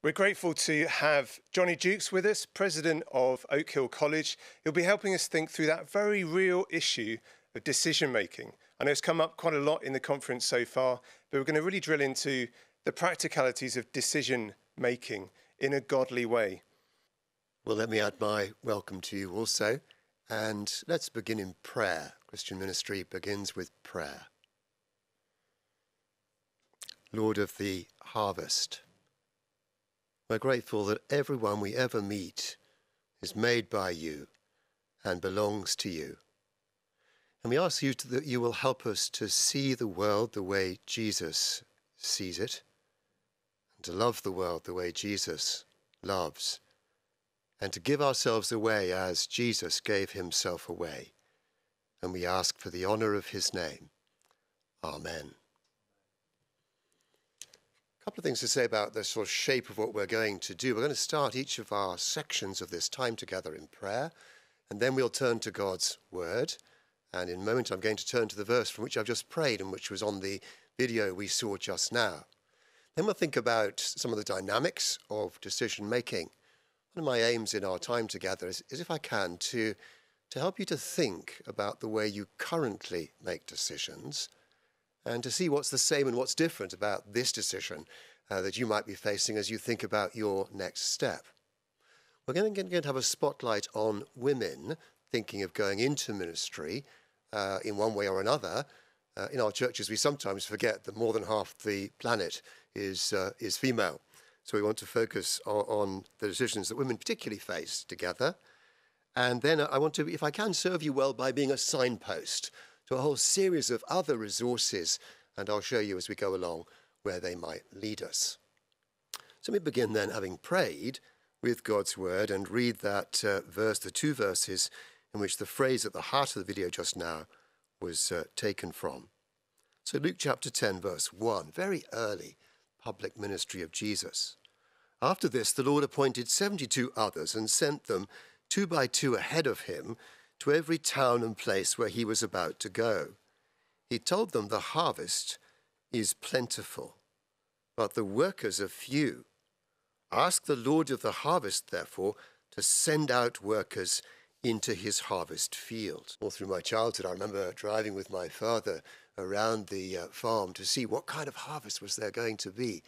We're grateful to have Johnny Juckes with us, President of Oak Hill College. He'll be helping us think through that very real issue of decision making. I know it's come up quite a lot in the conference so far, but we're going to really drill into the practicalities of decision making in a godly way. Well, let me add my welcome to you also. And let's begin in prayer. Christian ministry begins with prayer. Lord of the harvest, we're grateful that everyone we ever meet is made by you and belongs to you. And we ask you to, that you will help us to see the world the way Jesus sees it, and to love the world the way Jesus loves, and to give ourselves away as Jesus gave himself away. And we ask for the honour of his name. Amen couple of things to say about the sort of shape of what we're going to do. We're going to start each of our sections of this time together in prayer, and then we'll turn to God's word. And in a moment, I'm going to turn to the verse from which I've just prayed and which was on the video we saw just now. Then we'll think about some of the dynamics of decision making. One of my aims in our time together is, is if I can, to, to help you to think about the way you currently make decisions and to see what's the same and what's different about this decision uh, that you might be facing as you think about your next step. We're going to, have a spotlight on women thinking of going into ministry uh, in one way or another. Uh, in our churches, we sometimes forget that more than half the planet is, uh, is female. So we want to focus on, on, the decisions that women particularly face together. And then I want to, if I can, serve you well by being a signpost to a whole series of other resources, and I'll show you as we go along where they might lead us. So let me begin then, having prayed with God's word, and read that uh, verse, the two verses in which the phrase at the heart of the video just now was uh, taken from. So, Luke chapter 10, verse 1, very early public ministry of Jesus. After this, the Lord appointed 72 others and sent them two by two ahead of him to every town and place where he was about to go. He told them the harvest is plentiful, but the workers are few. Ask the Lord of the harvest, therefore, to send out workers into his harvest field. All through my childhood, I remember driving with my father around the uh, farm to see what kind of harvest was there going to be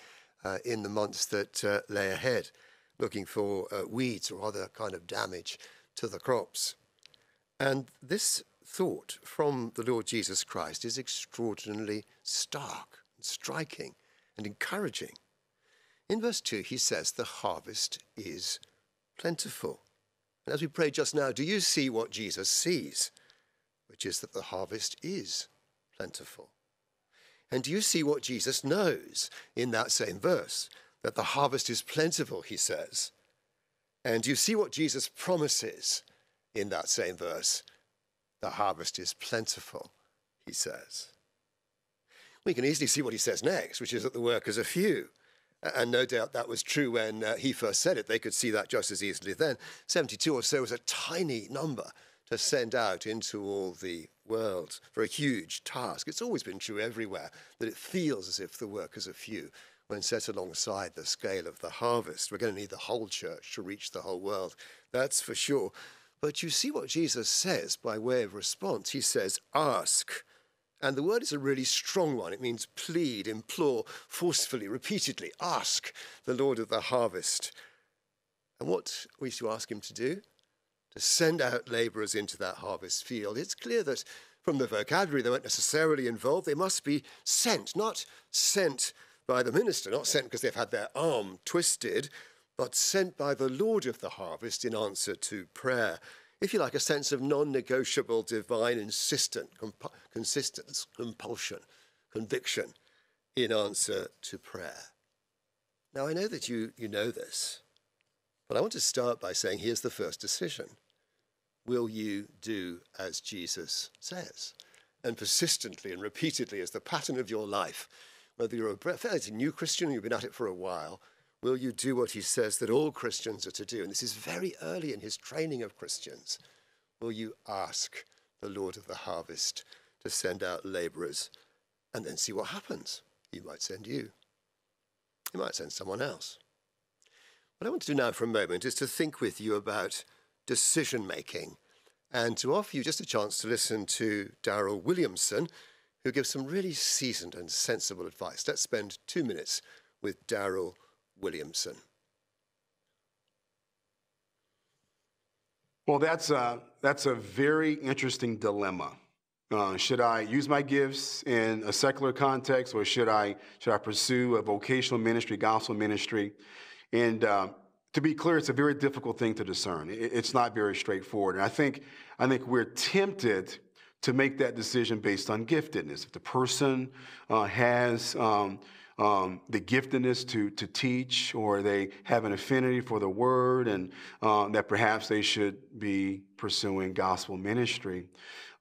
uh, in the months that uh, lay ahead, looking for uh, weeds or other kind of damage to the crops. And this thought from the Lord Jesus Christ is extraordinarily stark, and striking, and encouraging. In verse 2, he says, The harvest is plentiful. And as we prayed just now, do you see what Jesus sees? Which is that the harvest is plentiful. And do you see what Jesus knows in that same verse? That the harvest is plentiful, he says. And do you see what Jesus promises? In that same verse, the harvest is plentiful, he says. We can easily see what he says next, which is that the workers are few. And no doubt that was true when uh, he first said it. They could see that just as easily then. 72 or so was a tiny number to send out into all the world for a huge task. It's always been true everywhere that it feels as if the workers are few when set alongside the scale of the harvest. We're going to need the whole church to reach the whole world, that's for sure. But you see what Jesus says by way of response. He says, Ask. And the word is a really strong one. It means plead, implore, forcefully, repeatedly. Ask the Lord of the harvest. And what are we to ask him to do? To send out labourers into that harvest field. It's clear that from the vocabulary, they weren't necessarily involved. They must be sent, not sent by the minister, not sent because they've had their arm twisted, but sent by the Lord of the harvest in answer to prayer. If you like, a sense of non negotiable divine insistent, comp- consistence, compulsion, conviction in answer to prayer. Now, I know that you, you know this, but I want to start by saying here's the first decision Will you do as Jesus says? And persistently and repeatedly as the pattern of your life, whether you're a fairly new Christian or you've been at it for a while, will you do what he says that all Christians are to do? And this is very early in his training of Christians. Will you ask the Lord of the harvest to send out laborers and then see what happens? He might send you, he might send someone else. What I want to do now for a moment is to think with you about decision making and to offer you just a chance to listen to Daryl Williamson, who gives some really seasoned and sensible advice. Let's spend two minutes with Daryl Williamson. Well, that's a, that's a very interesting dilemma. Uh, should I use my gifts in a secular context, or should I should I pursue a vocational ministry, gospel ministry? And uh, to be clear, it's a very difficult thing to discern. It's not very straightforward. And I think I think we're tempted to make that decision based on giftedness. If the person uh, has um, um, the giftedness to, to teach, or they have an affinity for the word, and uh, that perhaps they should be pursuing gospel ministry.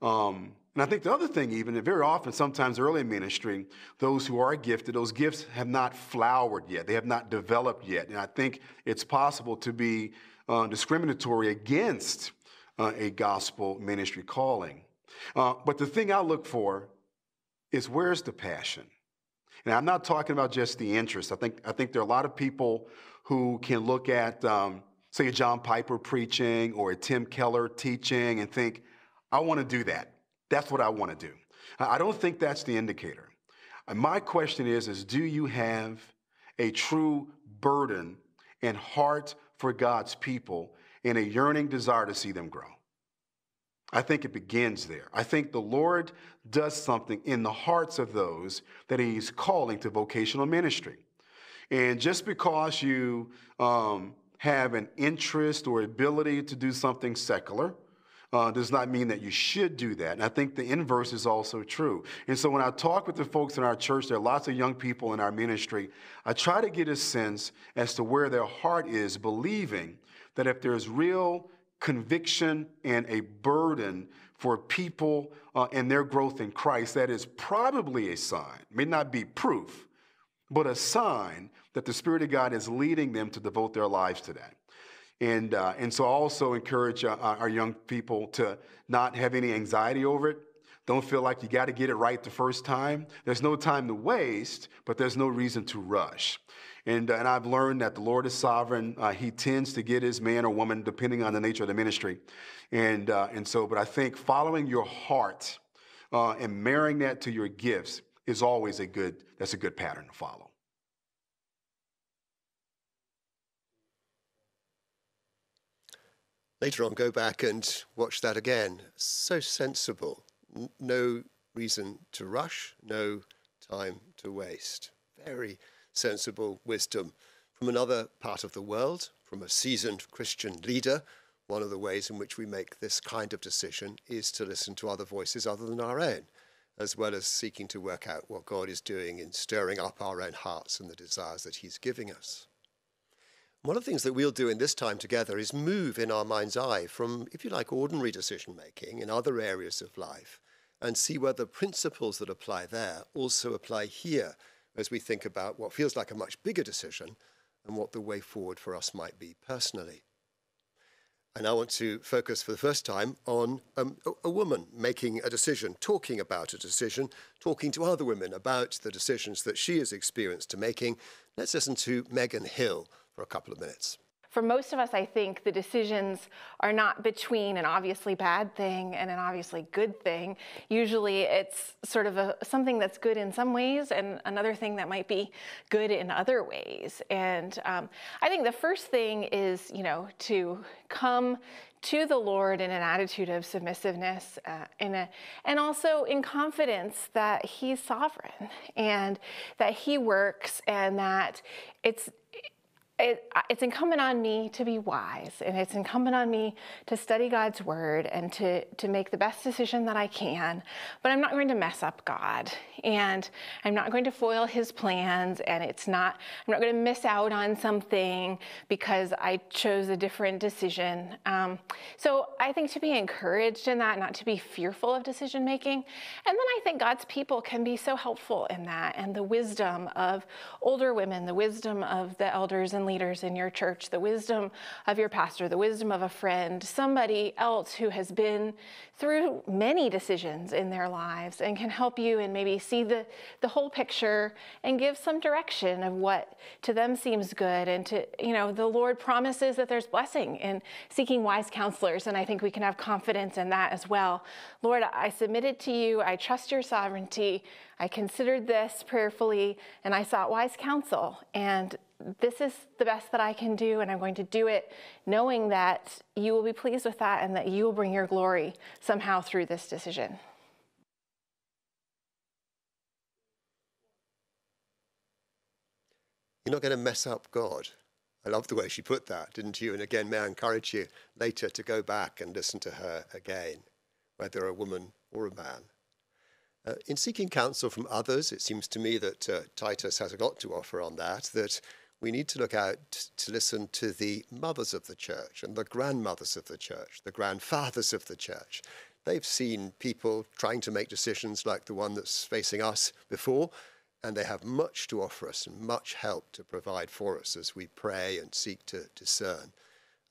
Um, and I think the other thing, even, that very often, sometimes early in ministry, those who are gifted, those gifts have not flowered yet. They have not developed yet. And I think it's possible to be uh, discriminatory against uh, a gospel ministry calling. Uh, but the thing I look for is where's the passion? And I'm not talking about just the interest. I think, I think there are a lot of people who can look at, um, say, a John Piper preaching or a Tim Keller teaching and think, I want to do that. That's what I want to do. I don't think that's the indicator. My question is, is do you have a true burden and heart for God's people and a yearning desire to see them grow? I think it begins there. I think the Lord does something in the hearts of those that He's calling to vocational ministry. And just because you um, have an interest or ability to do something secular, uh, does not mean that you should do that. And I think the inverse is also true. And so when I talk with the folks in our church, there are lots of young people in our ministry, I try to get a sense as to where their heart is, believing that if there's real conviction and a burden for people uh, and their growth in Christ, that is probably a sign, may not be proof, but a sign that the Spirit of God is leading them to devote their lives to that. And, uh, and so I also encourage uh, our young people to not have any anxiety over it. Don't feel like you got to get it right the first time. There's no time to waste, but there's no reason to rush. And, uh, and I've learned that the Lord is sovereign. Uh, he tends to get his man or woman depending on the nature of the ministry. And, uh, and so, but I think following your heart uh, and marrying that to your gifts is always a good, that's a good pattern to follow. Later on, go back and watch that again. So sensible. No reason to rush, no time to waste. Very sensible wisdom from another part of the world, from a seasoned Christian leader. One of the ways in which we make this kind of decision is to listen to other voices other than our own, as well as seeking to work out what God is doing in stirring up our own hearts and the desires that He's giving us. One of the things that we'll do in this time together is move in our mind's eye from, if you like, ordinary decision making in other areas of life and see whether principles that apply there also apply here as we think about what feels like a much bigger decision and what the way forward for us might be personally. And I want to focus for the first time on um, a, woman making a decision, talking about a decision, talking to other women about the decisions that she has experienced to making. Let's listen to Megan Hill for a couple of minutes for most of us, I think the decisions are not between an obviously bad thing and an obviously good thing. Usually it's sort of a, something that's good in some ways and another thing that might be good in other ways. And um, I think the first thing is, you know, to come to the Lord in an attitude of submissiveness uh, a, and also in confidence that He's sovereign and that He works and that it's it, it's incumbent on me to be wise and it's incumbent on me to study God's word and to, to make the best decision that I can. But I'm not going to mess up God and I'm not going to foil his plans and it's not, I'm not going to miss out on something because I chose a different decision. Um, so I think to be encouraged in that, not to be fearful of decision making. And then I think God's people can be so helpful in that and the wisdom of older women, the wisdom of the elders and leaders in your church, the wisdom of your pastor, the wisdom of a friend, somebody else who has been through many decisions in their lives and can help you and maybe see the, the whole picture and give some direction of what to them seems good. And to, you know, the Lord promises that there's blessing in seeking wise counselors. And I think we can have confidence in that as well. Lord, I submit it to you. I trust your sovereignty. I considered this prayerfully and I sought wise counsel. And this is the best that I can do, and I'm going to do it knowing that you will be pleased with that and that you will bring your glory somehow through this decision. You're not going to mess up God. I love the way she put that, didn't you? And again, may I encourage you later to go back and listen to her again, whether a woman or a man. Uh, in seeking counsel from others, it seems to me that uh, Titus has a lot to offer on that, that we need to look out to listen to the mothers of the church and the grandmothers of the church, the grandfathers of the church. They've seen people trying to make decisions like the one that's facing us before, and they have much to offer us and much help to provide for us as we pray and seek to discern.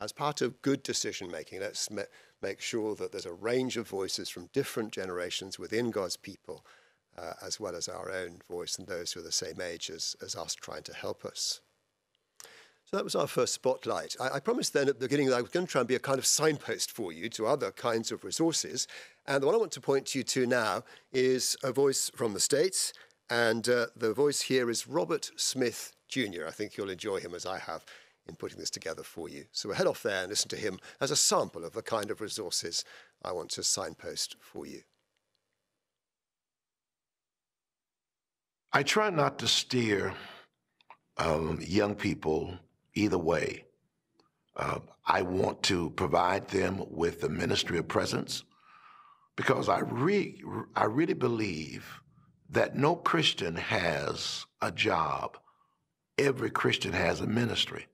As part of good decision making, let's ma- make sure that there's a range of voices from different generations within God's people, uh, as well as our own voice and those who are the same age as, as us trying to help us. So that was our first spotlight. I, I, promised then at the beginning that I was going to try and be a kind of signpost for you to other kinds of resources. And the one I want to point you to now is a voice from the States. And uh, the voice here is Robert Smith Jr. I think you'll enjoy him as I have in putting this together for you. So we'll head off there and listen to him as a sample of the kind of resources I want to signpost for you. I try not to steer um, young people either way. Uh, I want to provide them with the ministry of presence because I, re- I really believe that no Christian has a job. Every Christian has a ministry.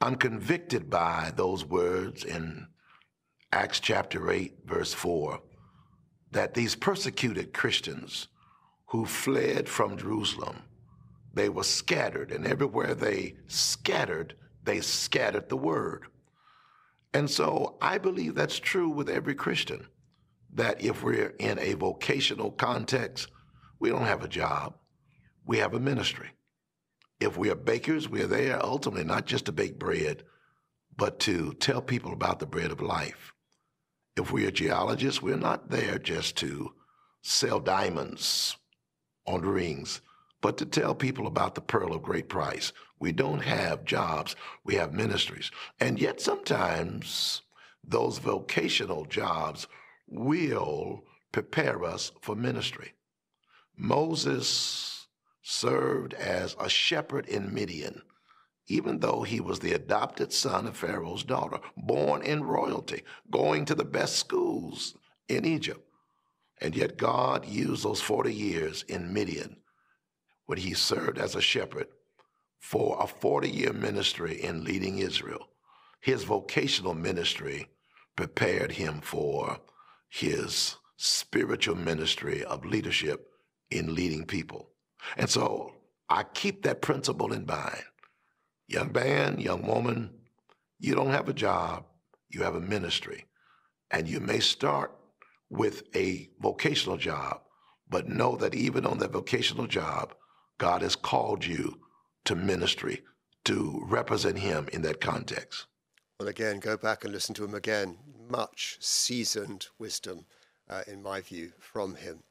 I'm convicted by those words in Acts chapter 8, verse 4, that these persecuted Christians who fled from Jerusalem they were scattered, and everywhere they scattered, they scattered the word. And so I believe that's true with every Christian, that if we're in a vocational context, we don't have a job, we have a ministry. If we are bakers, we're there ultimately not just to bake bread, but to tell people about the bread of life. If we are geologists, we're not there just to sell diamonds on rings but to tell people about the pearl of great price. We don't have jobs, we have ministries. And yet sometimes those vocational jobs will prepare us for ministry. Moses served as a shepherd in Midian, even though he was the adopted son of Pharaoh's daughter, born in royalty, going to the best schools in Egypt. And yet God used those 40 years in Midian when he served as a shepherd for a 40 year ministry in leading Israel. His vocational ministry prepared him for his spiritual ministry of leadership in leading people. And so I keep that principle in mind. Young man, young woman, you don't have a job, you have a ministry. And you may start with a vocational job, but know that even on that vocational job, God has called you to ministry to represent Him in that context. Well, again, go back and listen to him again. Much seasoned wisdom, uh, in my view, from him.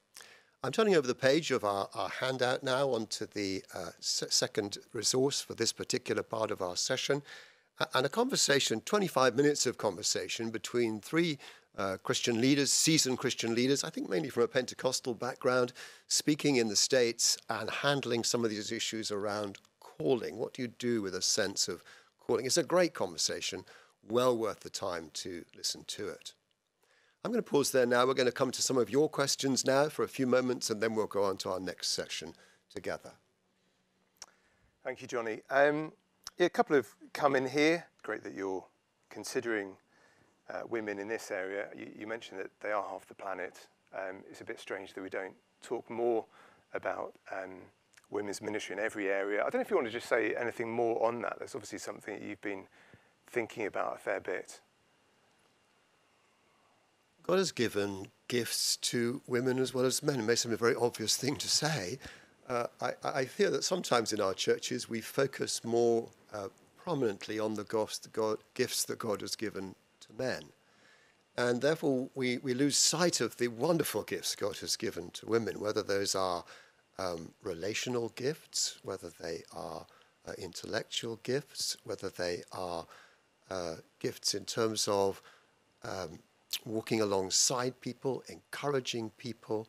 I'm turning over the page of our, our handout now onto the uh, second resource for this particular part of our session. and a conversation, 25 minutes of conversation between three uh, Christian leaders, seasoned Christian leaders, I think mainly from a Pentecostal background, speaking in the States and handling some of these issues around calling. What do you do with a sense of calling? It's a great conversation, well worth the time to listen to it. I'm going to pause there now. We're going to come to some of your questions now for a few moments, and then we'll go on to our next session together. Thank you, Johnny. Um, yeah, a couple have come in here. Great that you're considering women in this area. You, you, mentioned that they are half the planet. Um, it's a bit strange that we don't talk more about um, women's ministry in every area. I don't know if you want to just say anything more on that. That's obviously something that you've been thinking about a fair bit. God has given gifts to women as well as men. It may seem a very obvious thing to say. Uh, I, I, fear that sometimes in our churches we focus more uh, prominently on the gifts that God has given to men. And therefore, we, we lose sight of the wonderful gifts God has given to women, whether those are um, relational gifts, whether they are uh, intellectual gifts, whether they are uh, gifts in terms of um, walking alongside people, encouraging people.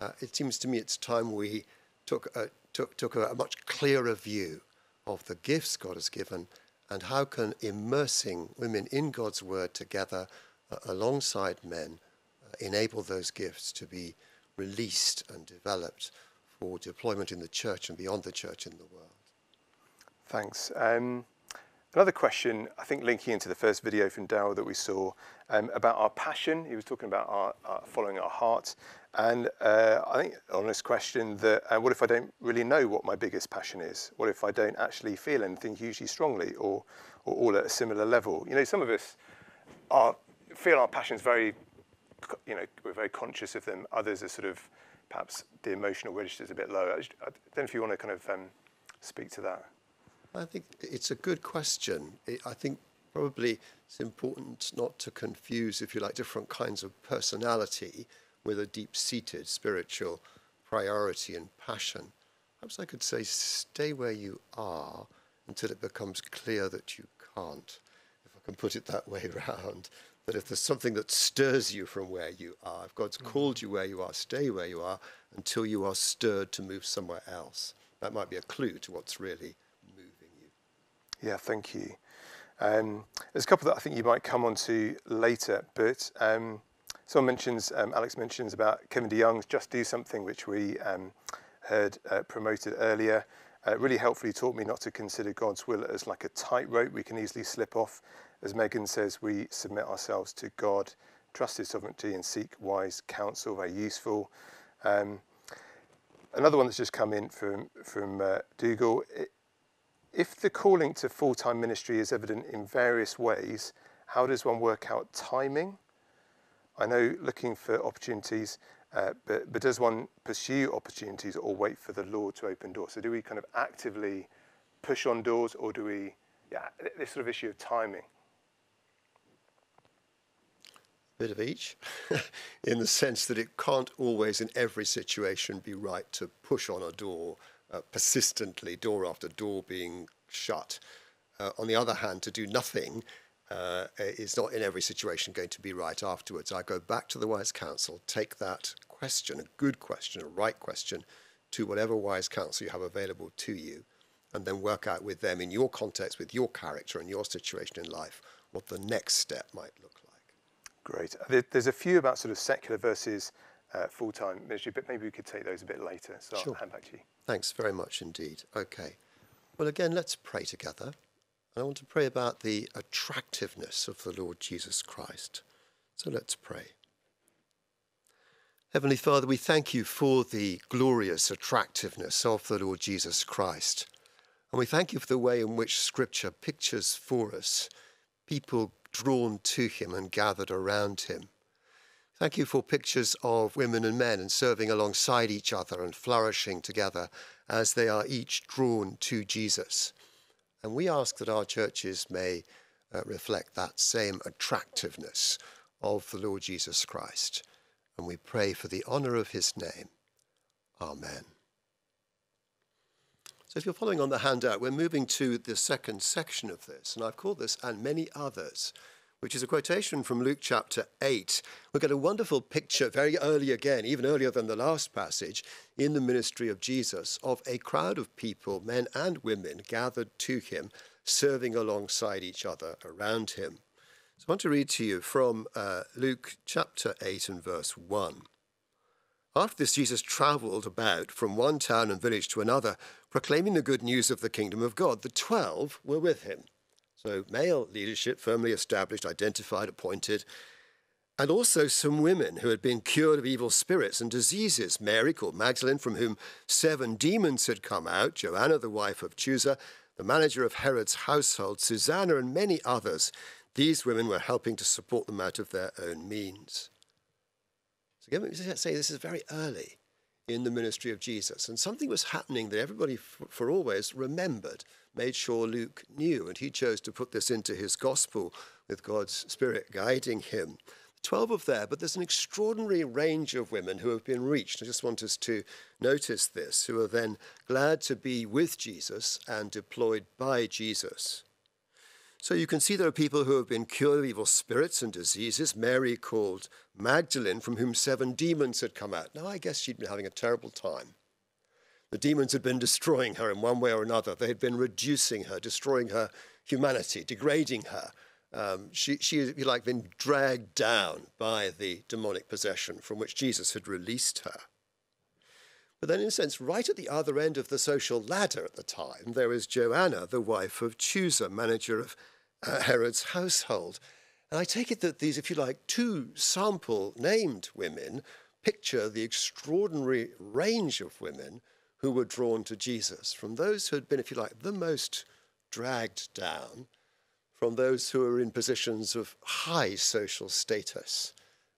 Uh, it seems to me it's time we took a, took, took a, a much clearer view of the gifts God has given and how can immersing women in God's word together uh, alongside men uh, enable those gifts to be released and developed for deployment in the church and beyond the church in the world. Thanks. Um, Another question, I think linking into the first video from Daryl that we saw um, about our passion. He was talking about our, our following our heart. And uh, I think honest question that uh, what if I don't really know what my biggest passion is? What if I don't actually feel anything hugely strongly or, or all at a similar level? You know, some of us are, feel our passions very, you know, we're very conscious of them. Others are sort of perhaps the emotional register is a bit lower. I don't know if you want to kind of um, speak to that. I think it's a good question. I think probably it's important not to confuse, if you like, different kinds of personality with a deep seated spiritual priority and passion. Perhaps I could say, stay where you are until it becomes clear that you can't, if I can put it that way round. That if there's something that stirs you from where you are, if God's mm-hmm. called you where you are, stay where you are until you are stirred to move somewhere else. That might be a clue to what's really yeah, thank you. Um, there's a couple that I think you might come on to later, but um, someone mentions, um, Alex mentions about Kevin DeYoung's Just Do Something, which we um, heard uh, promoted earlier. Uh, really helpfully taught me not to consider God's will as like a tightrope we can easily slip off. As Megan says, we submit ourselves to God, trust His sovereignty, and seek wise counsel. Very useful. Um, another one that's just come in from from uh, Dougal. If the calling to full time ministry is evident in various ways, how does one work out timing? I know looking for opportunities, uh, but, but does one pursue opportunities or wait for the Lord to open doors? So, do we kind of actively push on doors or do we, yeah, this sort of issue of timing? bit of each, in the sense that it can't always, in every situation, be right to push on a door uh, persistently, door after door being shut. Uh, on the other hand, to do nothing uh, is not in every situation going to be right afterwards. I go back to the wise counsel, take that question, a good question, a right question, to whatever wise counsel you have available to you, and then work out with them in your context, with your character and your situation in life, what the next step might look like. Great. There's a few about sort of secular versus uh, full-time ministry, but maybe we could take those a bit later. So sure. I'll hand back to you. Thanks very much indeed. Okay. Well, again, let's pray together. I want to pray about the attractiveness of the Lord Jesus Christ. So let's pray. Heavenly Father, we thank you for the glorious attractiveness of the Lord Jesus Christ. And we thank you for the way in which Scripture pictures for us people drawn to him and gathered around him. Thank you for pictures of women and men and serving alongside each other and flourishing together as they are each drawn to Jesus. And we ask that our churches may uh, reflect that same attractiveness of the Lord Jesus Christ. And we pray for the honor of his name. Amen. So, if you're following on the handout, we're moving to the second section of this, and I've called this and many others which is a quotation from Luke chapter 8. We get a wonderful picture, very early again, even earlier than the last passage, in the ministry of Jesus, of a crowd of people, men and women, gathered to him, serving alongside each other around him. So I want to read to you from uh, Luke chapter 8 and verse 1. After this, Jesus travelled about from one town and village to another, proclaiming the good news of the kingdom of God. The twelve were with him. So, male leadership firmly established, identified, appointed. and also some women who had been cured of evil spirits and diseases Mary, called Magdalene, from whom seven demons had come out, Joanna, the wife of Chuza, the manager of Herod's household, Susanna, and many others. These women were helping to support them out of their own means. So again, me say this is very early in the ministry of Jesus, and something was happening that everybody for always remembered, made sure Luke knew, and he chose to put this into his gospel with God's Spirit guiding him. 12 of there, but there's an extraordinary range of women who have been reached. I just want us to notice this, who are then glad to be with Jesus and deployed by Jesus. So you can see there are people who have been cured of evil spirits and diseases. Mary called Magdalene, from whom seven demons had come out. Now, I guess she'd been having a terrible time. The demons had been destroying her in one way or another. They had been reducing her, destroying her humanity, degrading her, um, she, she, if you like, been dragged down by the demonic possession from which Jesus had released her. But then, in a sense, right at the other end of the social ladder at the time, there is Joanna, the wife of Chuza, manager of uh, Herod's household. And I take it that these, if you like, two sample named women picture the extraordinary range of women who were drawn to Jesus, from those who had been, if you like, the most dragged down from those who were in positions of high social status,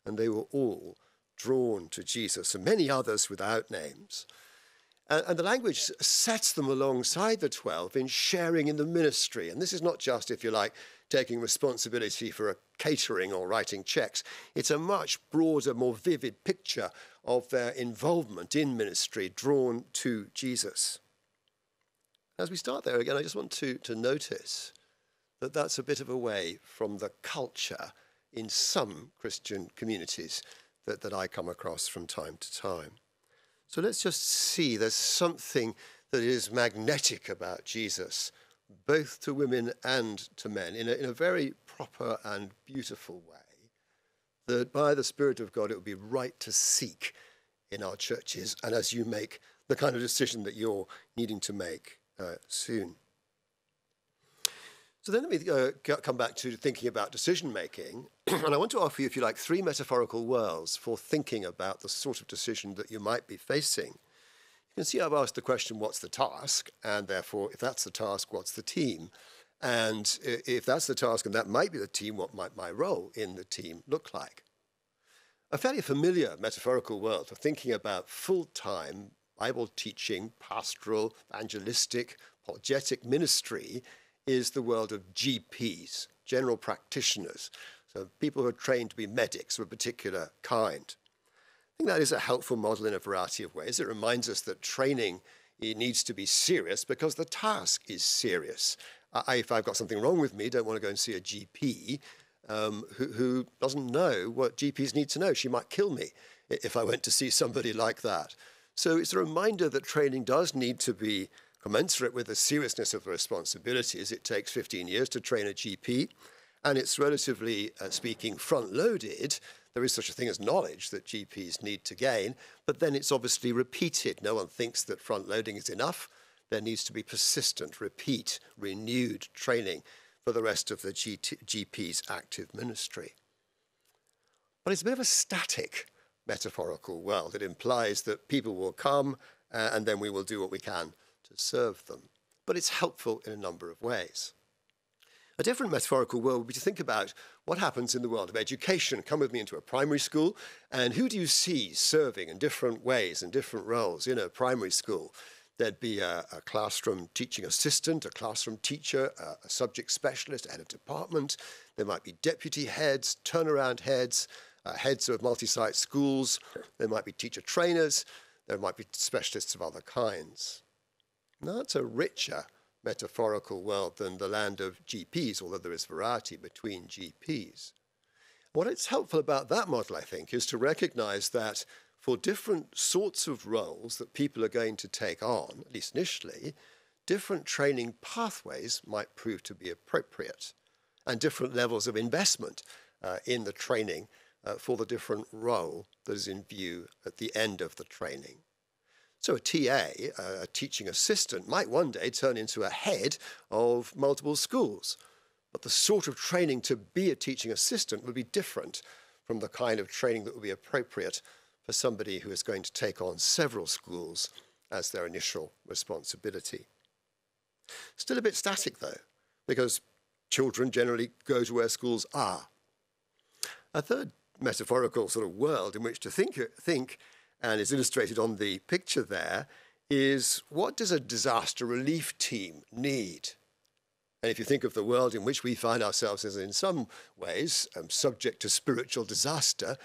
and they were all drawn to Jesus, and many others without names. And, the language sets them alongside the 12 in sharing in the ministry. And this is not just, if you like, taking responsibility for catering or writing checks. It's a much broader, more vivid picture of their involvement in ministry drawn to Jesus. As we start there again, I just want to, to notice that that's a bit of a way from the culture in some Christian communities that, that I come across from time to time. So let's just see there's something that is magnetic about Jesus, both to women and to men, in a, in a very proper and beautiful way, that by the Spirit of God it would be right to seek in our churches and as you make the kind of decision that you're needing to make uh, soon. So then let me uh, come back to thinking about decision making. and I want to offer you, if you like, three metaphorical worlds for thinking about the sort of decision that you might be facing. You can see I've asked the question, what's the task? And therefore, if that's the task, what's the team? And if that's the task and that might be the team, what might my role in the team look like? A fairly familiar metaphorical world for thinking about full time Bible teaching, pastoral, evangelistic, apologetic ministry is the world of GPs, general practitioners, so people who are trained to be medics of a particular kind. I think that is a helpful model in a variety of ways. It reminds us that training needs to be serious because the task is serious. I, if I've got something wrong with me, don't want to go and see a GP um, who, who doesn't know what GPs need to know. She might kill me if I went to see somebody like that. So it's a reminder that training does need to be commensurate with the seriousness of the responsibilities. It takes 15 years to train a GP, and it's relatively uh, speaking front loaded. There is such a thing as knowledge that GPs need to gain, but then it's obviously repeated. No one thinks that front loading is enough. There needs to be persistent, repeat, renewed training for the rest of the GT- GP's active ministry. But it's a bit of a static metaphorical world. It implies that people will come uh, and then we will do what we can to serve them. But it's helpful in a number of ways. A different metaphorical world would be to think about what happens in the world of education. Come with me into a primary school, and who do you see serving in different ways and different roles in a primary school? There'd be a, a classroom teaching assistant, a classroom teacher, a, a subject specialist, head of department. There might be deputy heads, turnaround heads, uh, heads of multi site schools. There might be teacher trainers. There might be specialists of other kinds. That's a richer metaphorical world than the land of GPs, although there is variety between GPs. What it's helpful about that model, I think, is to recognize that for different sorts of roles that people are going to take on, at least initially, different training pathways might prove to be appropriate, and different levels of investment uh, in the training uh, for the different role that is in view at the end of the training. So a TA, a teaching assistant, might one day turn into a head of multiple schools. But the sort of training to be a teaching assistant would be different from the kind of training that would be appropriate for somebody who is going to take on several schools as their initial responsibility. Still a bit static though, because children generally go to where schools are. A third metaphorical sort of world in which to think, think and is illustrated on the picture there, is what does a disaster relief team need? And if you think of the world in which we find ourselves as in some ways um, subject to spiritual disaster,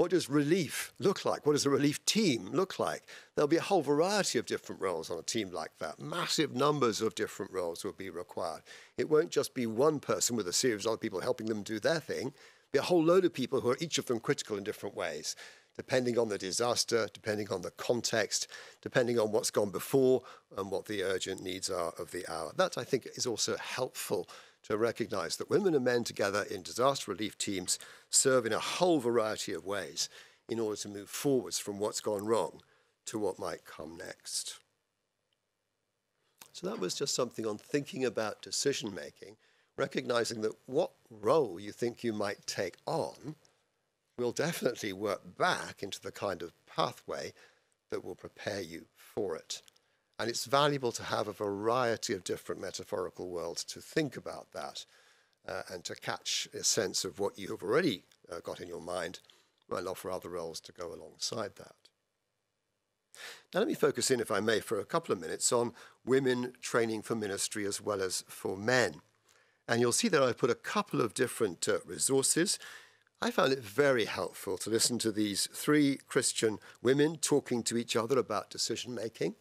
what does relief look like? What does a relief team look like? There'll be a whole variety of different roles on a team like that. Massive numbers of different roles will be required. It won't just be one person with a series of other people helping them do their thing. It'll be a whole load of people who are each of them critical in different ways depending on the disaster, depending on the context, depending on what's gone before and what the urgent needs are of the hour. That, I think, is also helpful to recognize that women and men together in disaster relief teams serve in a whole variety of ways in order to move forwards from what's gone wrong to what might come next. So that was just something on thinking about decision making, recognizing that what role you think you might take on will definitely work back into the kind of pathway that will prepare you for it. And it's valuable to have a variety of different metaphorical worlds to think about that uh, and to catch a sense of what you have already uh, got in your mind and offer other roles to go alongside that. Now, let me focus in, if I may, for a couple of minutes on women training for ministry as well as for men. And you'll see that I've put a couple of different uh, resources I found it very helpful to listen to these three Christian women talking to each other about decision making.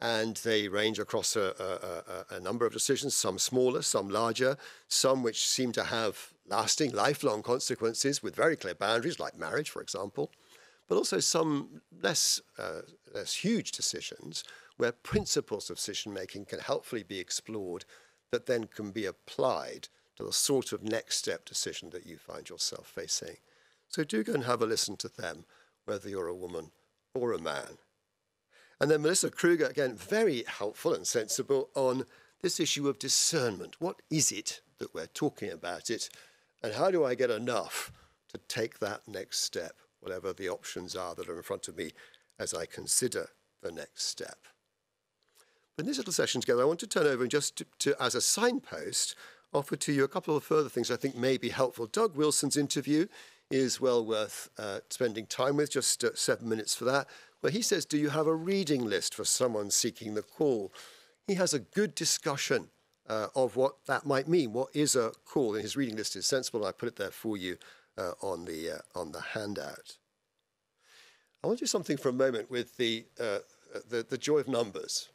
And they range across a, a, a, number of decisions, some smaller, some larger, some which seem to have lasting, lifelong consequences with very clear boundaries, like marriage, for example, but also some less, uh, less huge decisions where principles of decision making can helpfully be explored that then can be applied to the sort of next step decision that you find yourself facing. So do go and have a listen to them, whether you're a woman or a man. And then Melissa Kruger, again, very helpful and sensible on this issue of discernment. What is it that we're talking about it? And how do I get enough to take that next step, whatever the options are that are in front of me as I consider the next step? But in this little session together, I want to turn over and just to, to as a signpost, offer to you a couple of further things I think may be helpful. Doug Wilson's interview is well worth uh, spending time with, just uh, seven minutes for that, where he says, Do you have a reading list for someone seeking the call? He has a good discussion uh, of what that might mean. What is a call? And his reading list is sensible, and I put it there for you uh, on, the, uh, on the handout. I want to do something for a moment with the, uh, the, the joy of numbers.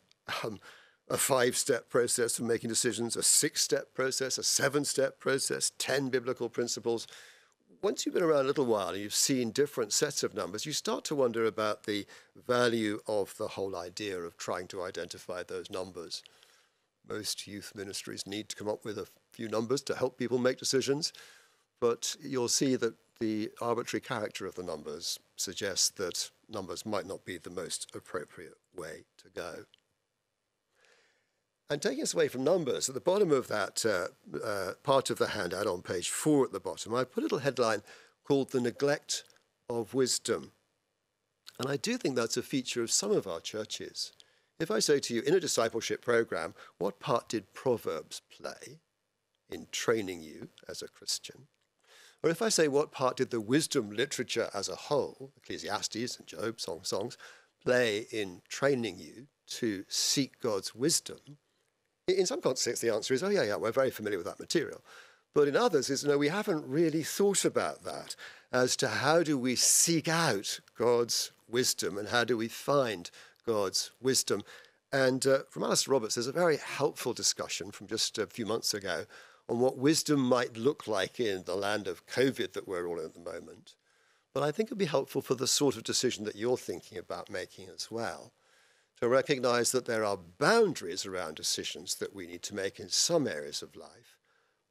Um, a five step process for making decisions, a six step process, a seven step process, 10 biblical principles. Once you've been around a little while and you've seen different sets of numbers, you start to wonder about the value of the whole idea of trying to identify those numbers. Most youth ministries need to come up with a few numbers to help people make decisions, but you'll see that the arbitrary character of the numbers suggests that numbers might not be the most appropriate way to go. And taking us away from numbers, at the bottom of that uh, uh, part of the handout on page four at the bottom, I put a little headline called The Neglect of Wisdom. And I do think that's a feature of some of our churches. If I say to you, in a discipleship program, what part did Proverbs play in training you as a Christian? Or if I say, what part did the wisdom literature as a whole, Ecclesiastes and Job, Song Songs, play in training you to seek God's wisdom? In some contexts, the answer is, oh, yeah, yeah, we're very familiar with that material. But in others, is no, we haven't really thought about that as to how do we seek out God's wisdom and how do we find God's wisdom. And uh, from Alastair Roberts, there's a very helpful discussion from just a few months ago on what wisdom might look like in the land of COVID that we're all in at the moment. But I think it'd be helpful for the sort of decision that you're thinking about making as well to recognize that there are boundaries around decisions that we need to make in some areas of life.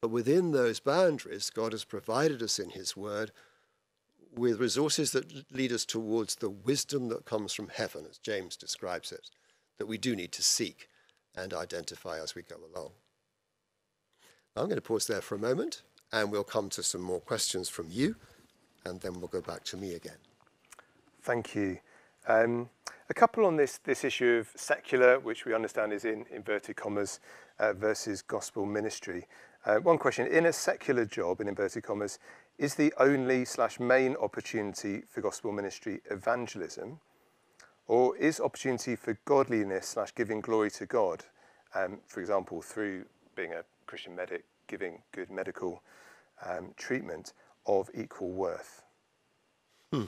But within those boundaries, God has provided us in His Word with resources that lead us towards the wisdom that comes from heaven, as James describes it, that we do need to seek and identify as we go along. I'm going to pause there for a moment and we'll come to some more questions from you and then we'll go back to me again. Thank you. Um, a couple on this, this issue of secular, which we understand is in inverted commas, uh, versus gospel ministry. Uh, one question, in a secular job, in inverted commas, is the only slash main opportunity for gospel ministry evangelism? Or is opportunity for godliness slash giving glory to God, um, for example, through being a Christian medic, giving good medical um, treatment, of equal worth? Hmm.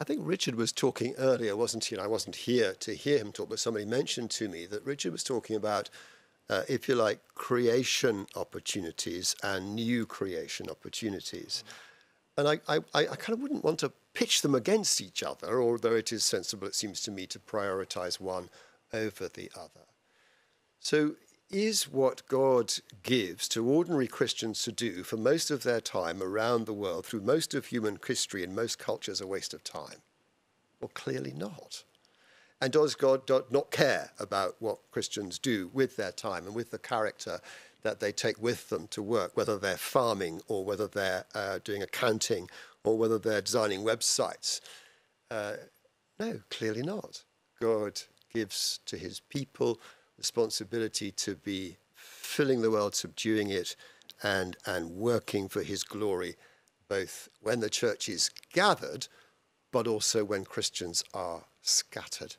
I think Richard was talking earlier, wasn't he? And I wasn't here to hear him talk, but somebody mentioned to me that Richard was talking about, uh, if you like, creation opportunities and new creation opportunities. And I, I, I kind of wouldn't want to pitch them against each other, although it is sensible, it seems to me, to prioritize one over the other. So, is what God gives to ordinary Christians to do for most of their time around the world through most of human history in most cultures a waste of time? Well, clearly not. And does God not care about what Christians do with their time and with the character that they take with them to work, whether they're farming or whether they're uh, doing accounting or whether they're designing websites? Uh, no, clearly not. God gives to his people responsibility to be filling the world, subduing it, and, and working for his glory, both when the church is gathered, but also when Christians are scattered.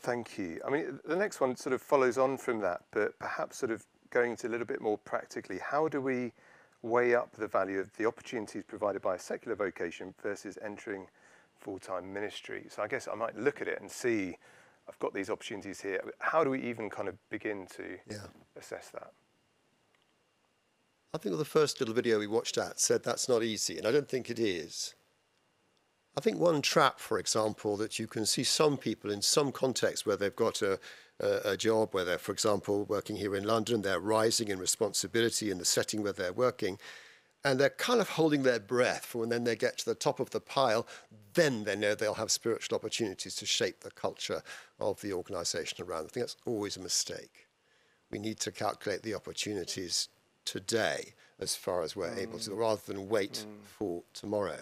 Thank you. I mean, the next one sort of follows on from that, but perhaps sort of going into a little bit more practically. How do we weigh up the value of the opportunities provided by a secular vocation versus entering full time ministry? So I guess I might look at it and see I've got these opportunities here. How do we even kind of begin to yeah. assess that? I think the first little video we watched at said that's not easy, and I don't think it is. I think one trap, for example, that you can see some people in some contexts where they've got a, a, a, job where they're, for example, working here in London, they're rising in responsibility in the setting where they're working, and they're kind of holding their breath for when then they get to the top of the pile, then they know they'll have spiritual opportunities to shape the culture of the organization around. I think that's always a mistake. We need to calculate the opportunities today as far as we're mm. able to, rather than wait mm. for tomorrow.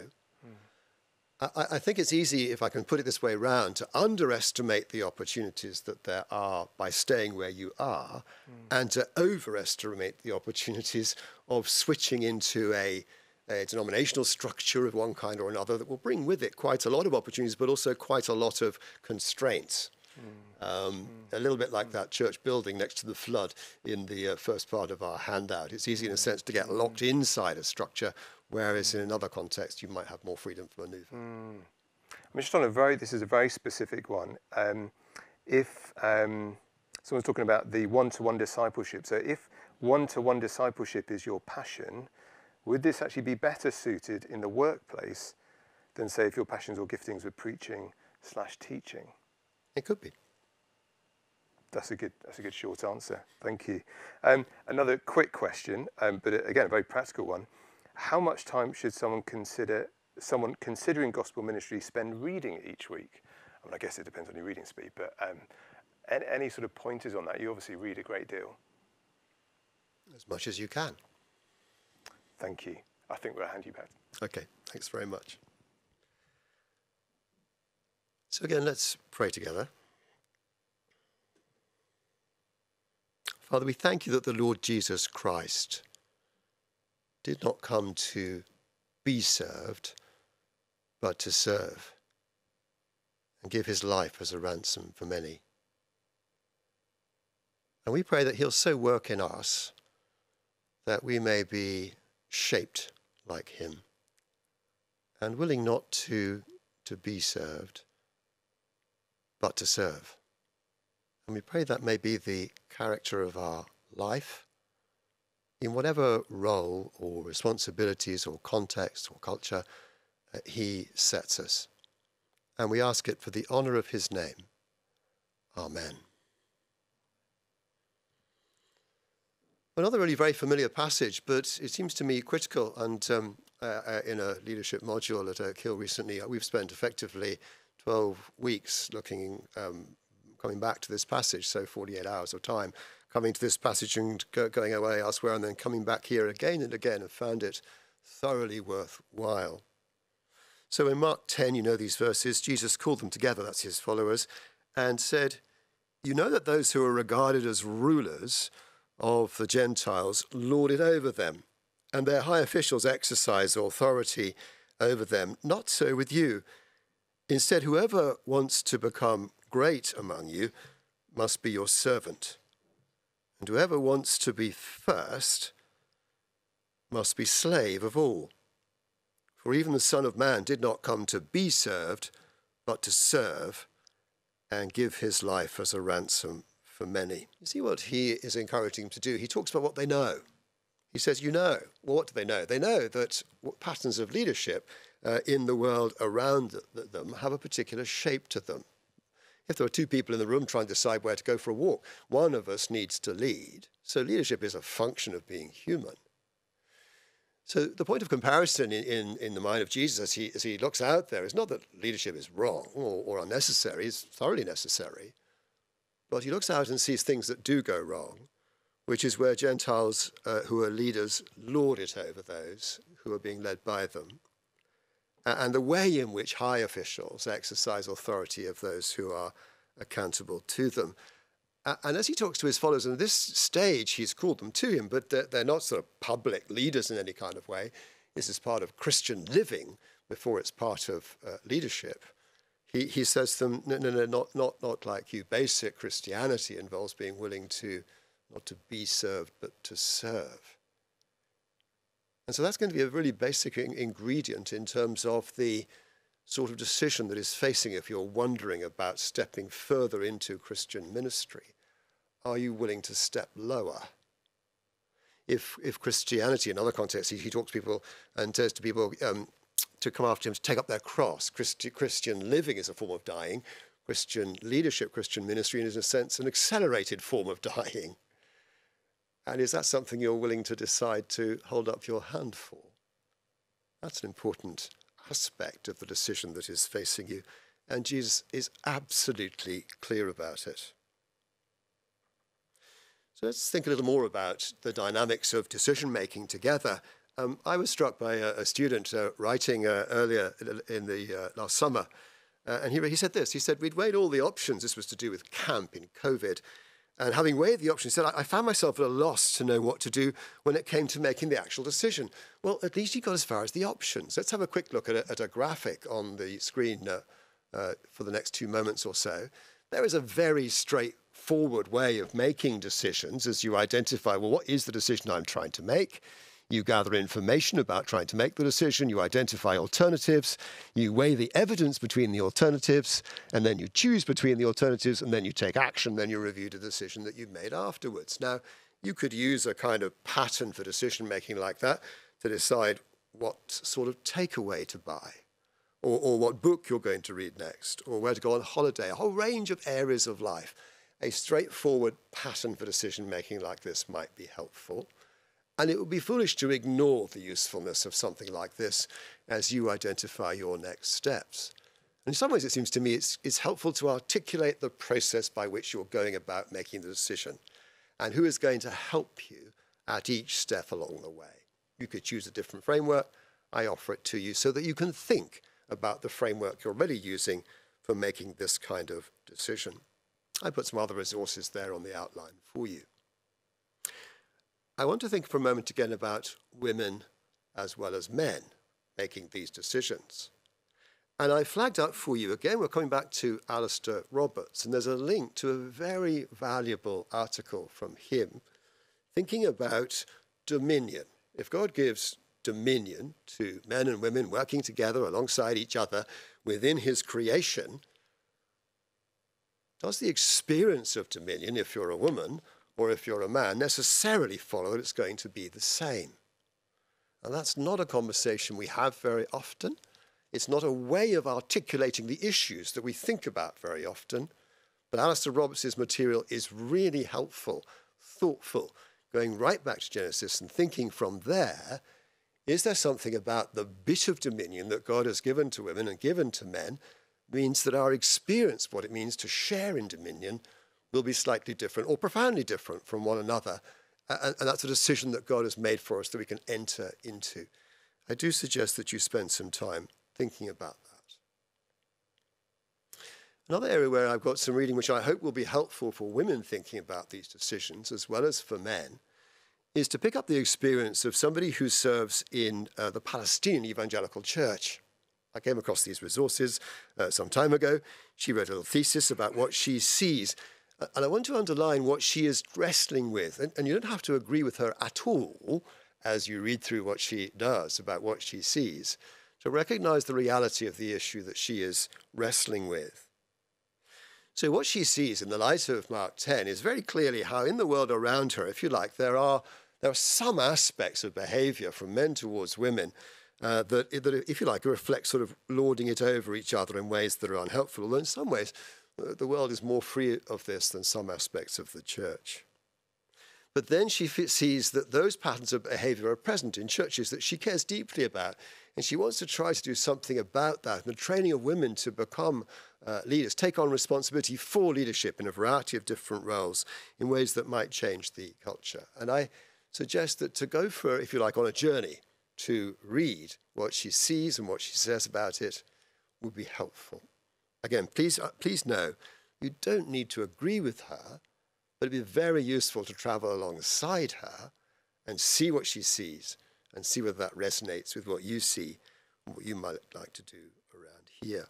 I, I, think it's easy, if I can put it this way round, to underestimate the opportunities that there are by staying where you are, mm. and to overestimate the opportunities of switching into a, a, denominational structure of one kind or another that will bring with it quite a lot of opportunities, but also quite a lot of constraints. Mm. Um, mm. A little bit like mm. that church building next to the flood in the uh, first part of our handout. It's easy, in a sense, to get locked mm. inside a structure whereas in another context you might have more freedom for manoeuvre. Mm. I'm just on a very, this is a very specific one. Um, if um, someone's talking about the one-to-one discipleship, so if one-to-one discipleship is your passion, would this actually be better suited in the workplace than say if your passions or giftings were preaching slash teaching? It could be. That's a good. That's a good short answer. Thank you. Um, another quick question, um, but again a very practical one how much time should someone consider someone considering gospel ministry spend reading each week? I mean, I guess it depends on your reading speed, but um, any, any sort of pointers on that? You obviously read a great deal. As much as you can. Thank you. I think we'll hand you back. Okay, thanks very much. So, again, let's pray together. Father, we thank you that the Lord Jesus Christ did not come to be served, but to serve and give his life as a ransom for many. And we pray that he'll so work in us that we may be shaped like him and willing not to, to be served, but to serve. And we pray that may be the character of our life in whatever role or responsibilities or context or culture uh, he sets us. And we ask it for the honor of his name. Amen. Another really very familiar passage, but it seems to me critical. And um, uh, uh, in a leadership module at Oak Hill recently, uh, we've spent effectively 12 weeks looking um, coming back to this passage, so 48 hours of time, coming to this passage and go, going away elsewhere, and then coming back here again and again and found it thoroughly worthwhile. So in Mark 10, you know these verses, Jesus called them together, that's his followers, and said, You know that those who are regarded as rulers of the Gentiles lord it over them, and their high officials exercise authority over them. Not so with you. Instead, whoever wants to become great among you must be your servant. And whoever wants to be first must be slave of all. For even the Son of Man did not come to be served, but to serve and give his life as a ransom for many. You see what he is encouraging them to do? He talks about what they know. He says, You know. Well, what do they know? They know that patterns of leadership uh, in the world around them have a particular shape to them. If there are two people in the room trying to decide where to go for a walk, one of us needs to lead. So leadership is a function of being human. So the point of comparison in, in, in, the mind of Jesus as he, as he looks out there is not that leadership is wrong or, or unnecessary, it's thoroughly necessary. But he looks out and sees things that do go wrong, which is where Gentiles uh, who are leaders lord it over those who are being led by them, and the way in which high officials exercise authority of those who are accountable to them. And as he talks to his followers, and this stage he's called them to him, but they're, not sort of public leaders in any kind of way. This is part of Christian living before it's part of uh, leadership. He, he says to them, no, no, no, not, not, not like you. Basic Christianity involves being willing to, not to be served, but to serve. And so that's going to be a really basic in- ingredient in terms of the sort of decision that is facing if you're wondering about stepping further into Christian ministry. Are you willing to step lower? If, if Christianity, in other contexts, he, he talks to people and says to people um, to come after him to take up their cross. Christi- Christian living is a form of dying. Christian leadership, Christian ministry is, in a sense, an accelerated form of dying. And is that something you're willing to decide to hold up your hand for? That's an important aspect of the decision that is facing you. And Jesus is absolutely clear about it. So let's think a little more about the dynamics of decision making together. Um, I was struck by a, a student uh, writing uh, earlier in the uh, last summer, uh, and he, he said this. He said, We'd weighed all the options. This was to do with camp in COVID. And having weighed the options, he said, I, found myself at a loss to know what to do when it came to making the actual decision. Well, at least he got as far as the options. Let's have a quick look at a, at a graphic on the screen uh, uh, for the next two moments or so. There is a very straightforward way of making decisions as you identify, well, what is the decision I'm trying to make? You gather information about trying to make the decision, you identify alternatives, you weigh the evidence between the alternatives, and then you choose between the alternatives, and then you take action, then you review the decision that you've made afterwards. Now, you could use a kind of pattern for decision making like that to decide what sort of takeaway to buy. Or, or what book you're going to read next, or where to go on holiday, a whole range of areas of life a straightforward pattern for decision making like this might be helpful. And it would be foolish to ignore the usefulness of something like this as you identify your next steps. And in some ways, it seems to me it's, it's helpful to articulate the process by which you're going about making the decision and who is going to help you at each step along the way. You could choose a different framework. I offer it to you so that you can think about the framework you're already using for making this kind of decision. I put some other resources there on the outline for you. I want to think for a moment again about women as well as men making these decisions. And I flagged up for you again, we're coming back to Alastair Roberts, and there's a link to a very valuable article from him thinking about dominion. If God gives dominion to men and women working together alongside each other within his creation, does the experience of dominion, if you're a woman or if you're a man, necessarily follow that it's going to be the same? And that's not a conversation we have very often. It's not a way of articulating the issues that we think about very often. But Alastair Roberts' material is really helpful, thoughtful, going right back to Genesis and thinking from there is there something about the bit of dominion that God has given to women and given to men means that our experience of what it means to share in dominion will be slightly different or profoundly different from one another. And, and that's a decision that God has made for us that we can enter into. I do suggest that you spend some time thinking about that. Another area where I've got some reading which I hope will be helpful for women thinking about these decisions as well as for men is to pick up the experience of somebody who serves in uh, the Palestinian Evangelical Church. I came across these resources uh, some time ago. She wrote a little thesis about what she sees. And I want to underline what she is wrestling with. And, and you don't have to agree with her at all as you read through what she does about what she sees to recognize the reality of the issue that she is wrestling with. So, what she sees in the light of Mark 10 is very clearly how, in the world around her, if you like, there are, there are some aspects of behavior from men towards women uh, that, that, if you like, reflect sort of lording it over each other in ways that are unhelpful. Although, in some ways, the world is more free of this than some aspects of the church. But then she sees that those patterns of behavior are present in churches that she cares deeply about. And she wants to try to do something about that. And the training of women to become uh, leaders, take on responsibility for leadership in a variety of different roles in ways that might change the culture. And I suggest that to go for, if you like, on a journey to read what she sees and what she says about it would be helpful. Again, please, uh, please know you don't need to agree with her, but it'd be very useful to travel alongside her and see what she sees and see whether that resonates with what you see and what you might like to do around here.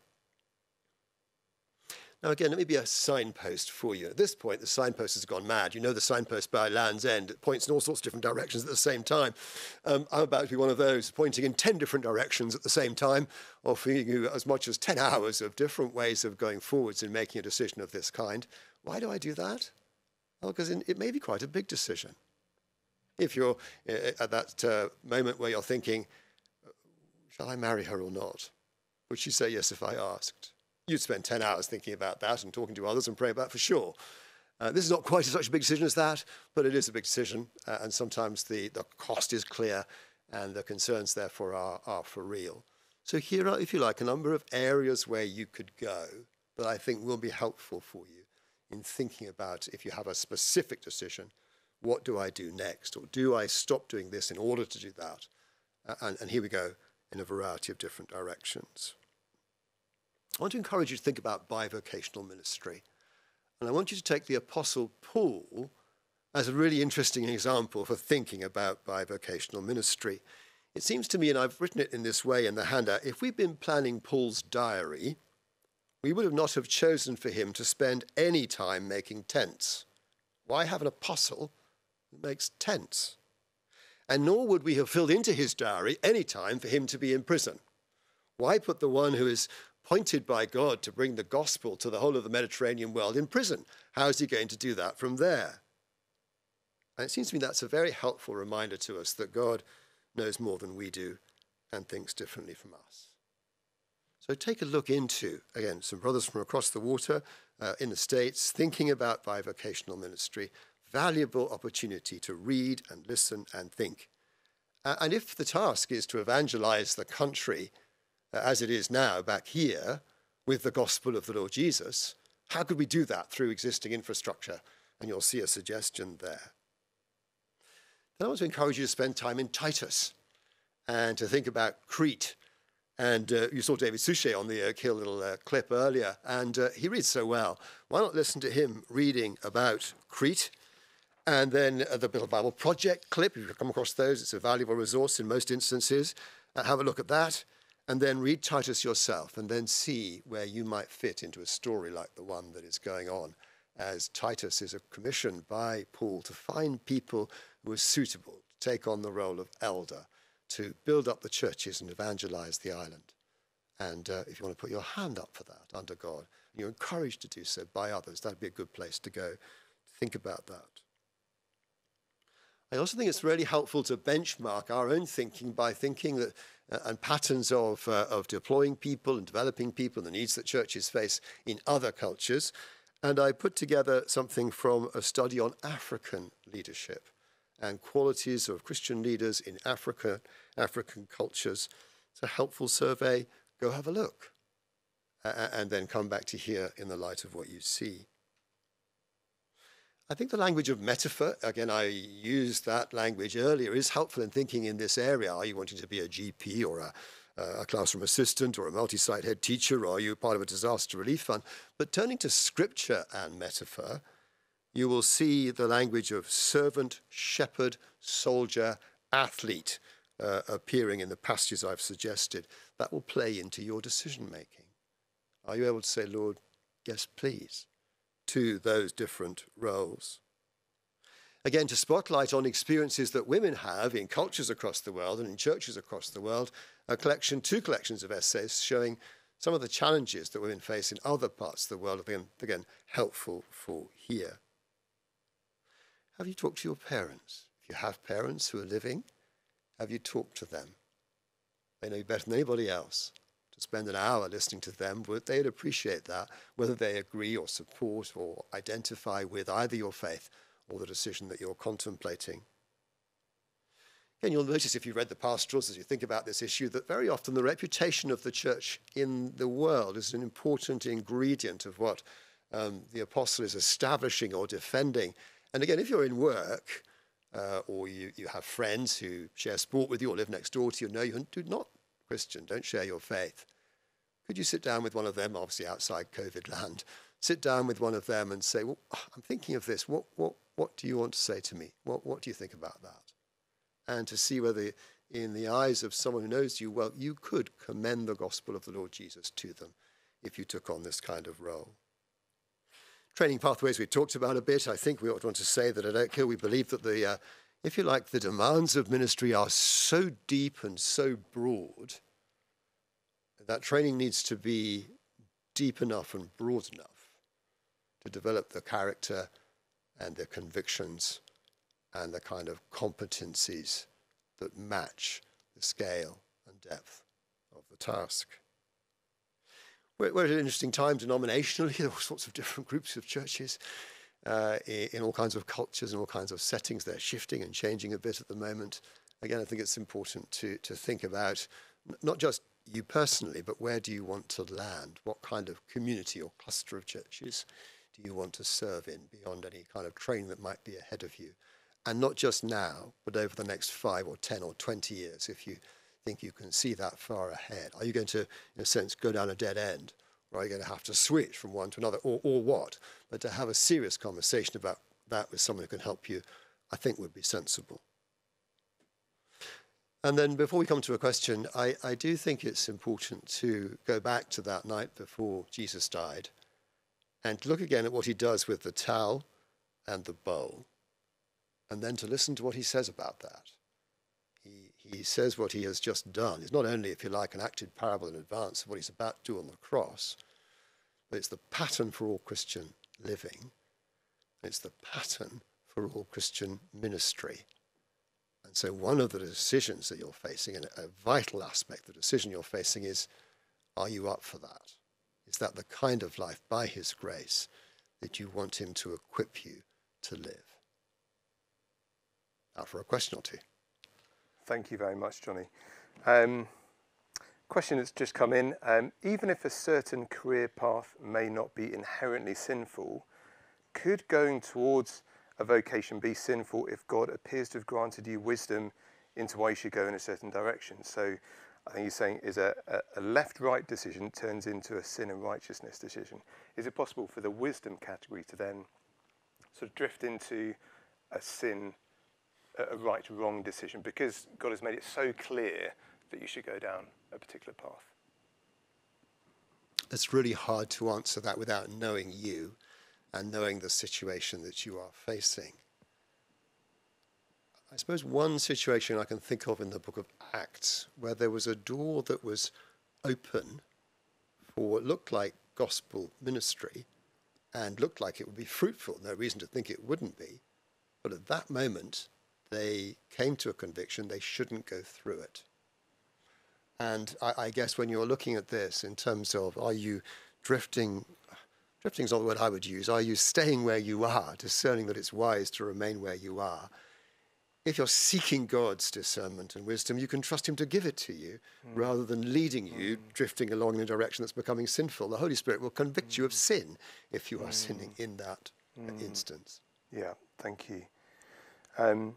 Now, again, let me be a signpost for you. At this point, the signpost has gone mad. You know the signpost by Land's End. It points in all sorts of different directions at the same time. Um, I'm about to be one of those, pointing in 10 different directions at the same time, offering you as much as 10 hours of different ways of going forwards in making a decision of this kind. Why do I do that? Well, because it may be quite a big decision. If you're uh, at that uh, moment where you're thinking, shall I marry her or not? Would she say yes if I asked? You'd spend 10 hours thinking about that and talking to others and praying about for sure. Uh, this is not quite such a big decision as that, but it is a big decision, uh, and sometimes the, the cost is clear and the concerns, therefore, are, are for real. So, here are, if you like, a number of areas where you could go that I think will be helpful for you in thinking about if you have a specific decision, what do I do next? Or do I stop doing this in order to do that? Uh, and, and here we go in a variety of different directions. I want to encourage you to think about bivocational ministry. And I want you to take the Apostle Paul as a really interesting example for thinking about bivocational ministry. It seems to me, and I've written it in this way in the handout, if we'd been planning Paul's diary, we would have not have chosen for him to spend any time making tents. Why have an apostle who makes tents? And nor would we have filled into his diary any time for him to be in prison. Why put the one who is appointed by God to bring the gospel to the whole of the Mediterranean world in prison. How is he going to do that from there? And it seems to me that's a very helpful reminder to us that God knows more than we do and thinks differently from us. So take a look into, again, some brothers from across the water uh, in the States thinking about bivocational ministry, valuable opportunity to read and listen and think. Uh, and if the task is to evangelize the country, as it is now back here with the gospel of the Lord Jesus, how could we do that through existing infrastructure? And you'll see a suggestion there. Then I want to encourage you to spend time in Titus and to think about Crete. And uh, you saw David Suchet on the uh, Kill little uh, clip earlier, and uh, he reads so well. Why not listen to him reading about Crete? And then uh, the Bible Bible Project clip, if you come across those, it's a valuable resource in most instances. Uh, have a look at that and then read Titus yourself and then see where you might fit into a story like the one that is going on, as Titus is a commissioned by Paul to find people who are suitable to take on the role of elder, to build up the churches and evangelize the island. And uh, if you want to put your hand up for that under God, you're encouraged to do so by others, that'd be a good place to go. Think about that. I also think it's really helpful to benchmark our own thinking by thinking that and patterns of, uh, of deploying people and developing people, the needs that churches face in other cultures. And I put together something from a study on African leadership and qualities of Christian leaders in Africa, African cultures. It's a helpful survey. Go have a look. uh, and then come back to here in the light of what you see. I think the language of metaphor, again, I used that language earlier, is helpful in thinking in this area. Are you wanting to be a GP or a, a classroom assistant or a multi site head teacher, or are you part of a disaster relief fund? But turning to scripture and metaphor, you will see the language of servant, shepherd, soldier, athlete uh, appearing in the passages I've suggested. That will play into your decision making. Are you able to say, Lord, yes, please? To those different roles. Again, to spotlight on experiences that women have in cultures across the world and in churches across the world, a collection, two collections of essays showing some of the challenges that women face in other parts of the world, again, again helpful for here. Have you talked to your parents? If you have parents who are living, have you talked to them? They know you better than anybody else to spend an hour listening to them, they'd appreciate that, whether they agree or support or identify with either your faith or the decision that you're contemplating. Again, you'll notice if you read the pastorals as you think about this issue that very often the reputation of the church in the world is an important ingredient of what um, the apostle is establishing or defending. And again, if you're in work uh, or you, you have friends who share sport with you or live next door to you, no, you do not Christian, don't share your faith. Could you sit down with one of them, obviously outside COVID land, sit down with one of them and say, Well, I'm thinking of this. What, what, what do you want to say to me? What, what do you think about that? And to see whether, in the eyes of someone who knows you well, you could commend the gospel of the Lord Jesus to them if you took on this kind of role. Training pathways we talked about a bit. I think we ought to want to say that at Oak Hill we believe that the uh, if you like, the demands of ministry are so deep and so broad that training needs to be deep enough and broad enough to develop the character and the convictions and the kind of competencies that match the scale and depth of the task. We're, we're at an interesting time denominationally. There are all sorts of different groups of churches uh, in all kinds of cultures and all kinds of settings. They're shifting and changing a bit at the moment. Again, I think it's important to, to think about not just you personally, but where do you want to land? What kind of community or cluster of churches do you want to serve in beyond any kind of training that might be ahead of you? And not just now, but over the next five or 10 or 20 years, if you think you can see that far ahead. Are you going to, in a sense, go down a dead end? Are you going to have to switch from one to another, or, or what? But to have a serious conversation about that with someone who can help you, I think would be sensible. And then before we come to a question, I, I do think it's important to go back to that night before Jesus died and look again at what he does with the towel and the bowl, and then to listen to what he says about that. He, he says what he has just done is not only, if you like, an acted parable in advance of what he's about to do on the cross, but it's the pattern for all Christian living. It's the pattern for all Christian ministry. And so, one of the decisions that you're facing, and a vital aspect, of the decision you're facing is are you up for that? Is that the kind of life, by His grace, that you want Him to equip you to live? Now, for a question or two. Thank you very much, Johnny. Um, question that's just come in. Um, even if a certain career path may not be inherently sinful, could going towards a vocation be sinful if God appears to have granted you wisdom into why you should go in a certain direction? So I think he's saying is a, a left right decision turns into a sin and righteousness decision. Is it possible for the wisdom category to then sort of drift into a sin, a right wrong decision because God has made it so clear that you should go down a particular path? It's really hard to answer that without knowing you and knowing the situation that you are facing. I suppose one situation I can think of in the book of Acts where there was a door that was open for what looked like gospel ministry and looked like it would be fruitful. No reason to think it wouldn't be. But at that moment, they came to a conviction they shouldn't go through it. And I, I, guess when you're looking at this in terms of are you drifting, drifting is not the word I would use, are you staying where you are, discerning that it's wise to remain where you are? if you're seeking God's discernment and wisdom, you can trust Him to give it to you mm. rather than leading you, mm. drifting along in a direction that's becoming sinful. The Holy Spirit will convict mm. you of mm. sin if you are sinning mm. in that mm. instance. Yeah, thank you. Um,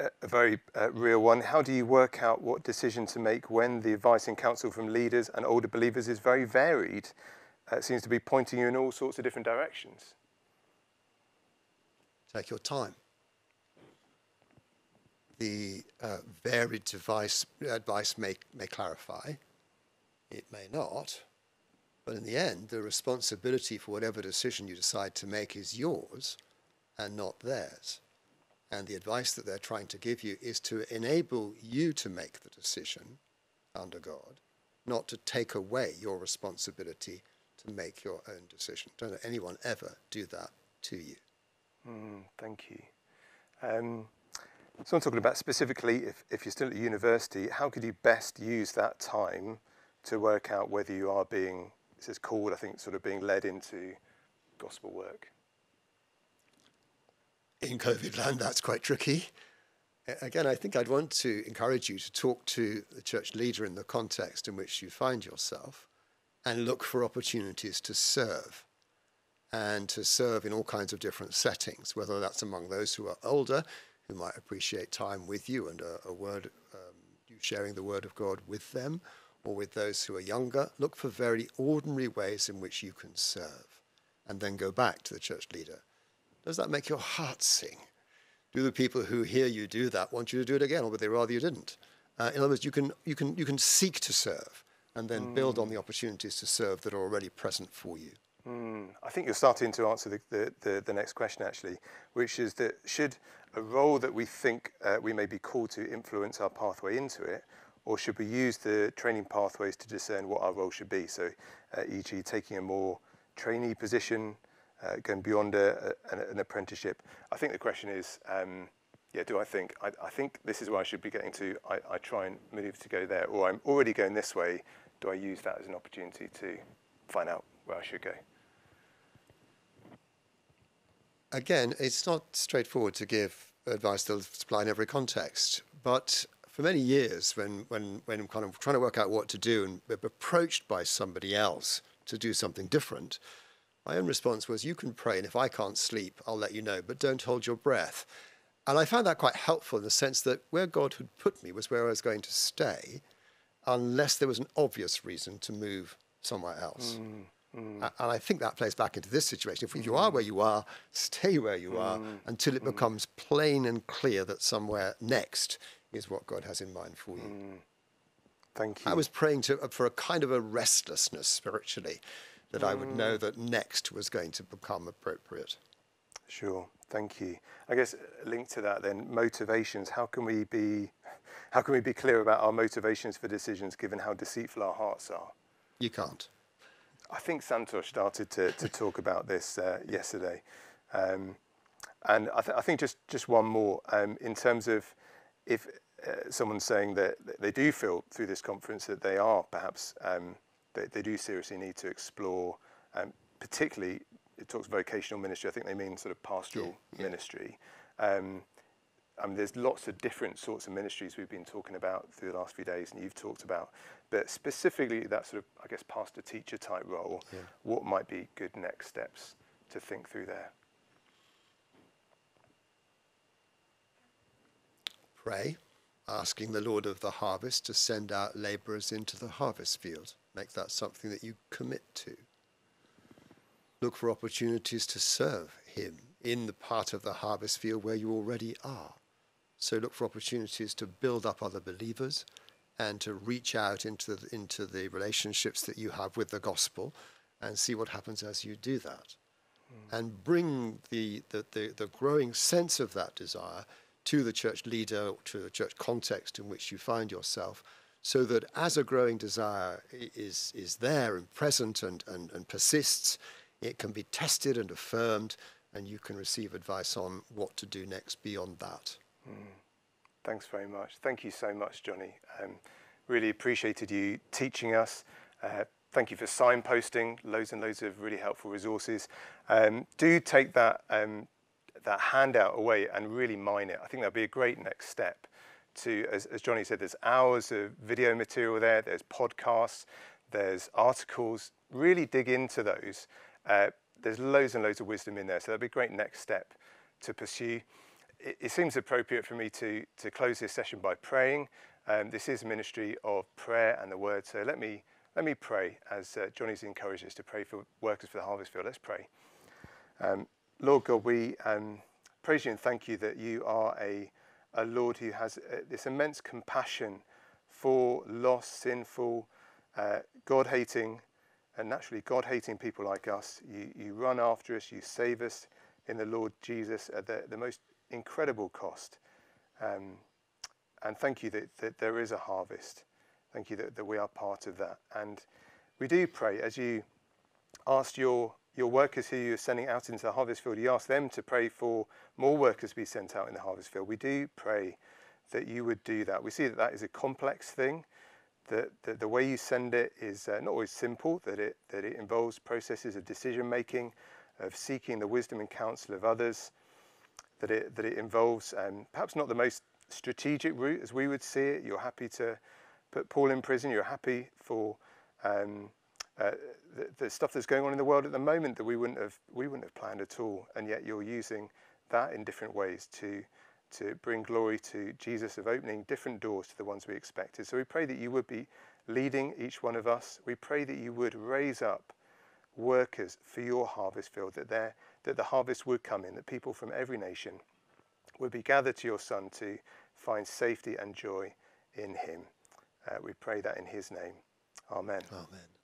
a very uh, real one. How do you work out what decision to make when the advice and counsel from leaders and older believers is very varied? Uh, it seems to be pointing you in all sorts of different directions. Take your time the uh, varied device, advice may, may clarify, it may not, but in the end, the responsibility for whatever decision you decide to make is yours and not theirs. And the advice that they're trying to give you is to enable you to make the decision under God, not to take away your responsibility to make your own decision. Don't let anyone ever do that to you. Mm, thank you. Um, so I'm talking about specifically if, if you're still at university, how could you best use that time to work out whether you are being, this is called, I think, sort of being led into gospel work? In COVID land, that's quite tricky. Again, I think I'd want to encourage you to talk to the church leader in the context in which you find yourself and look for opportunities to serve and to serve in all kinds of different settings, whether that's among those who are older who might appreciate time with you and a, a word, um, you sharing the word of God with them, or with those who are younger. Look for very ordinary ways in which you can serve, and then go back to the church leader. Does that make your heart sing? Do the people who hear you do that want you to do it again, or would they rather you didn't? Uh, in other words, you can, you, can, you can seek to serve and then mm. build on the opportunities to serve that are already present for you. Mm. I think you're starting to answer the, the, the, the, next question, actually, which is that should a role that we think uh, we may be called to influence our pathway into it, or should we use the training pathways to discern what our role should be? So, uh, e.g., taking a more trainee position, uh, going beyond a, a, an, apprenticeship. I think the question is, um, yeah, do I think? I, I, think this is where I should be getting to. I, I try and move to go there, or I'm already going this way. Do I use that as an opportunity to find out where I should go? again, it's not straightforward to give advice that'll apply in every context. But for many years, when, when, when I'm kind of trying to work out what to do and approached by somebody else to do something different, my own response was, you can pray, and if I can't sleep, I'll let you know, but don't hold your breath. And I found that quite helpful in the sense that where God had put me was where I was going to stay, unless there was an obvious reason to move somewhere else. Mm. Mm. And I think that plays back into this situation. If you are where you are, stay where you are mm. until it mm. becomes plain and clear that somewhere next is what God has in mind for you. Mm. Thank you. I was praying to, uh, for a kind of a restlessness spiritually, that I would know mm. that next was going to become appropriate. Sure, thank you. I guess uh, linked to that then, motivations. How can we be, how can we be clear about our motivations for decisions, given how deceitful our hearts are? You can't. I think Santosh started to, to talk about this uh, yesterday. Um, and I, th- I, think just, just one more um, in terms of if uh, someone's saying that they do feel through this conference that they are perhaps, um, they, they, do seriously need to explore, um, particularly, it talks vocational ministry, I think they mean sort of pastoral yeah, yeah. ministry. Um, I mean, there's lots of different sorts of ministries we've been talking about through the last few days, and you've talked about. But specifically, that sort of, I guess, pastor teacher type role, yeah. what might be good next steps to think through there? Pray, asking the Lord of the harvest to send out labourers into the harvest field. Make that something that you commit to. Look for opportunities to serve Him in the part of the harvest field where you already are. So look for opportunities to build up other believers and to reach out into the, into the relationships that you have with the gospel and see what happens as you do that. Mm. And bring the, the, the, the, growing sense of that desire to the church leader, to the church context in which you find yourself, so that as a growing desire is, is there and present and, and, and persists, it can be tested and affirmed, and you can receive advice on what to do next beyond that. Mm. Thanks very much. Thank you so much, Johnny. Um, really appreciated you teaching us. Uh, thank you for signposting loads and loads of really helpful resources. Um, do take that um, that handout away and really mine it. I think that'd be a great next step to, as, as Johnny said, there's hours of video material there, there's podcasts, there's articles. Really dig into those. Uh, there's loads and loads of wisdom in there, so that'd be a great next step to pursue. It, it seems appropriate for me to, to close this session by praying. Um, this is a ministry of prayer and the word, so let me, let me pray as uh, Johnny's encouraged us to pray for workers for the harvest field. Let's pray. Um, Lord God, we um, praise you and thank you that you are a, a Lord who has uh, this immense compassion for lost, sinful, uh, God hating, and naturally God hating people like us. You, you run after us, you save us in the Lord Jesus at the, the most incredible cost. Um, and thank you that, that there is a harvest. Thank you that, that we are part of that. And we do pray as you asked your your workers who you're sending out into the harvest field, you ask them to pray for more workers to be sent out in the harvest field. We do pray that you would do that. We see that that is a complex thing, that, that the way you send it is uh, not always simple, that it, that it involves processes of decision making, of seeking the wisdom and counsel of others, that it, that it involves um, perhaps not the most strategic route as we would see it. You're happy to put Paul in prison, you're happy for. Um, uh, the, stuff that's going on in the world at the moment that we wouldn't have we wouldn't have planned at all, and yet you're using that in different ways to to bring glory to Jesus of opening different doors to the ones we expected. So we pray that you would be leading each one of us. We pray that you would raise up workers for your harvest field, that there that the harvest would come in, that people from every nation would be gathered to your Son to find safety and joy in Him. Uh, we pray that in His name. Amen. Amen.